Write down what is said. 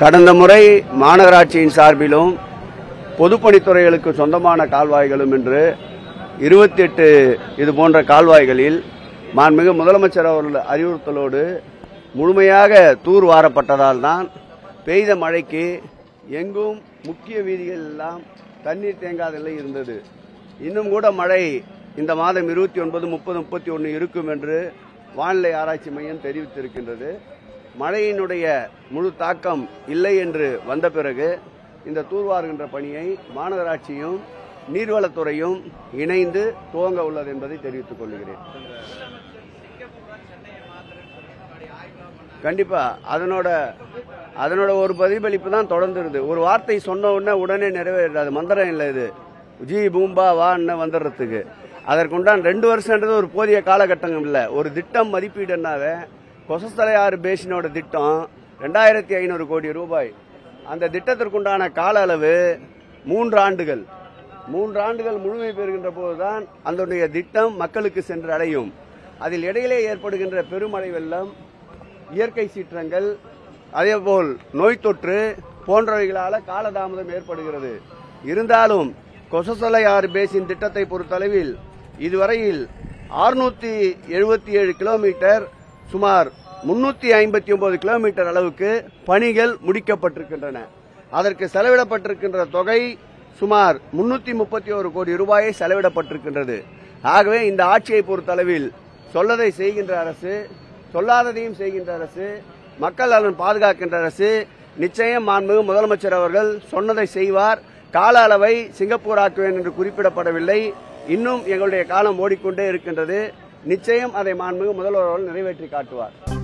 கடந்த முறை மாநகராட்சியின் சார்பிலும் பொதுப்பணித்துறைகளுக்கு சொந்தமான கால்வாய்களும் என்று இருபத்தி எட்டு இது போன்ற கால்வாய்களில் மாண்புமிகு முதலமைச்சர் அவர்கள் அறிவுறுத்தலோடு முழுமையாக தூர் வாரப்பட்டதால் தான் பெய்த மழைக்கு எங்கும் முக்கிய வீதிகள் எல்லாம் தண்ணீர் தேங்காத நிலை இருந்தது. இன்னும் கூட மழை இந்த மாதம் இருபத்தி ஒன்பது முப்பது முப்பத்தி ஒன்று இருக்கும் என்று வானிலை ஆராய்ச்சி மையம் தெரிவித்திருக்கின்றது. மழையினுடைய முழு தாக்கம் இல்லை என்று வந்த பிறகு இந்த தூர்வாருகின்ற பணியை மாநகராட்சியும் நீர்வளத்துறையும் இணைந்து துவங்க உள்ளது என்பதை தெரிவித்துக் கொள்கிறேன். கண்டிப்பா அதனோட அதனோட ஒரு பிரதிபலிப்பு தான் தொடர்ந்துருது ஒரு வார்த்தை சொன்ன உடனே உடனே நிறைவேறாது. மந்திரம் இல்லை இது. ஜி பூம்பா வான்னு வந்துடுறதுக்கு. அதற்குண்டான் ரெண்டு வருஷம்ன்றது ஒரு போதிய காலகட்டம் இல்லை. ஒரு திட்டம் மதிப்பீடுனாவே கொசஸ்தலையாறு பேசினோட திட்டம் ரெண்டாயிரத்தி ஐநூறு கோடி ரூபாய். அந்த திட்டத்திற்குண்டான கால அளவு மூன்று ஆண்டுகள். மூன்று ஆண்டுகள் முழுமை பெறுகின்ற போதுதான் அதனுடைய திட்டம் மக்களுக்கு சென்று அடையும் அதில் இடையிலே ஏற்படுகின்ற பெருமழை வெள்ளம் இயற்கை சீற்றங்கள் அதேபோல் நோய் தொற்று போன்றவைகளால் காலதாமதம் ஏற்படுகிறது. இருந்தாலும் கொசசலை ஆறு பேசின் திட்டத்தை பொறுத்தளவில் இதுவரையில் ஆறுநூத்தி எழுபத்தி ஏழு கிலோமீட்டர் சுமார் முன்னூத்தி ஐம்பத்தி ஒன்பது கிலோமீட்டர் அளவுக்கு பணிகள் முடிக்கப்பட்டிருக்கின்றன. அதற்கு செலவிடப்பட்டிருக்கின்ற தொகை சுமார் முன்னூத்தி முப்பத்தி ஒரு கோடி ரூபாயை செலவிடப்பட்டிருக்கின்றது. ஆகவே இந்த ஆட்சியை பொறுத்தளவில் சொல்லதை செய்கின்ற அரசு சொல்லாததையும் செய்கின்ற அரசு மக்கள் நலன் பாதுகாக்கின்ற அரசு நிச்சயம் மாண்புமிகு முதலமைச்சர் அவர்கள் சொன்னதை செய்வார். கால அளவை சிங்கப்பூர் ஆக்குவேன் என்று குறிப்பிடப்படவில்லை. இன்னும் எங்களுடைய காலம் ஓடிக்கொண்டே இருக்கின்றது. நிச்சயம் அதை மாண்புமிகு முதல்வர் அவர்கள் நிறைவேற்றி காட்டுவார்